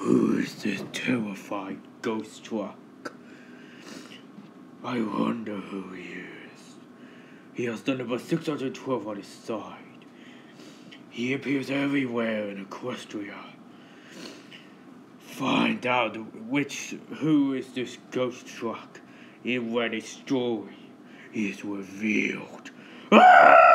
Who is this terrified ghost truck? I wonder who he is. He has the number 612 on his side. He appears everywhere in Equestria. Find out which who is this ghost truck, and when its story is revealed. Ah!